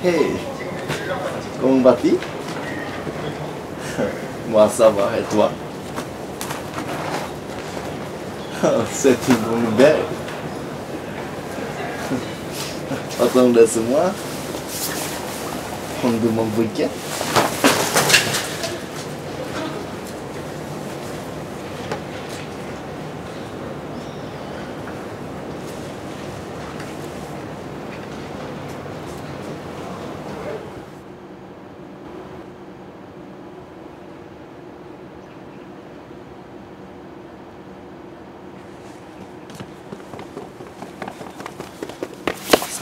Hey, comment vas-tu? Moi ça va, et toi? C'est une bonne nouvelle. Attends, laisse-moi. On demande week-end.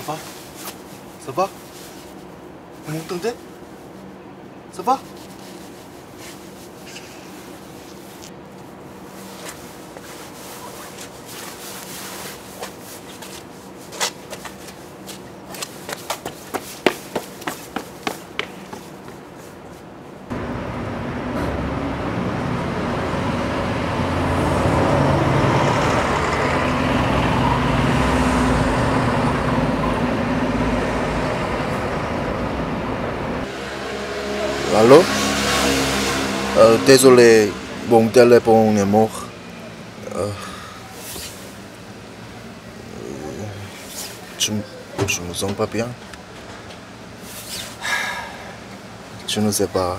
Va Ça va Vous m'entendez Ça va Allô Euh, Désolé, mon téléphone est mort. Je, je me sens pas bien? Je ne sais pas.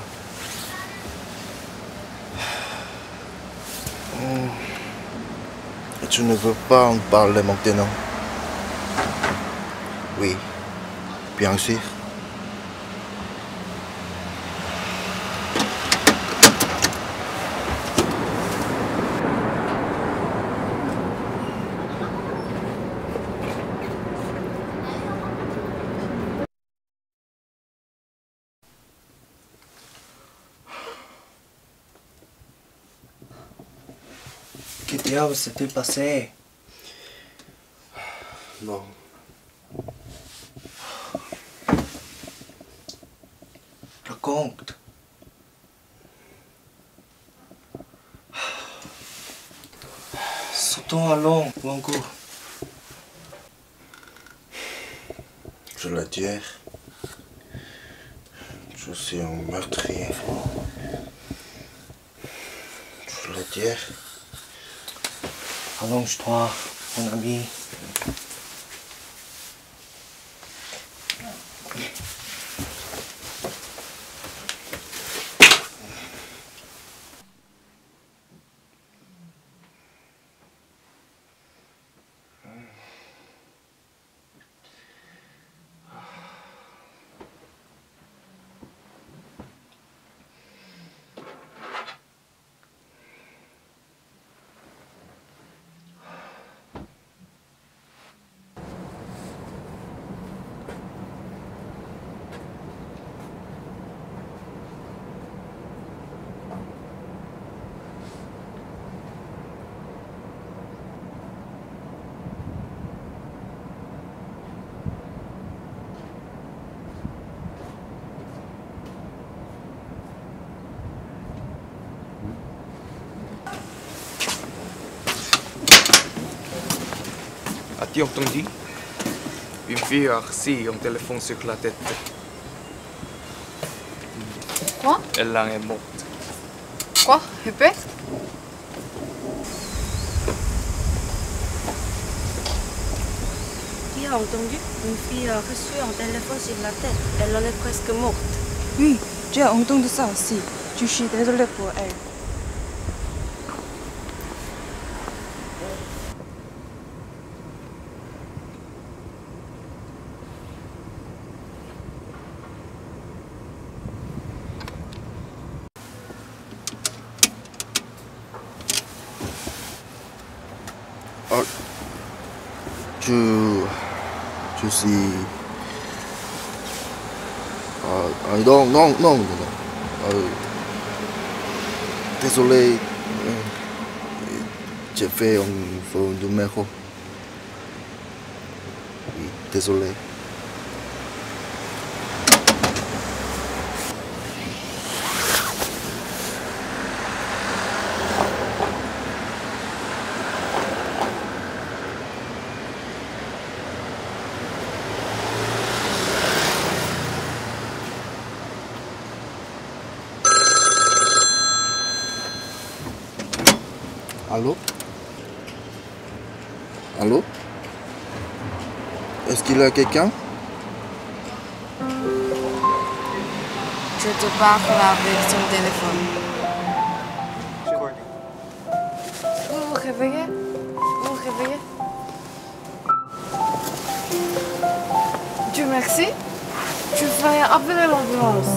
Je ne veux pas en parler maintenant? Oui, bien sûr. Que diable s'est-il passé Non. Raconte. Sautons allons, Wango. Je le dire. Je suis un meurtrier. Je 방광수토와 원나비 As-tu entendu Une fille a reçu un téléphone sur la tête. Quoi? Elle en est morte. Quoi? Répète Tu as entendu Une fille a reçu un téléphone sur la tête? Elle en est presque morte. Oui, j'ai entendu ça aussi. Je suis désolée pour elle. Ah, je. Je suis. Ah, ah, non, non, non, non. non. Euh, désolé. euh, J'ai fait un faux numéro. Oui, désolé. Allô? Allô? Est-ce qu'il y a quelqu'un? Je te parle avec son téléphone. Vous vous réveillez? Vous vous réveillez? Dieu merci. Je vais appeler l'ambulance.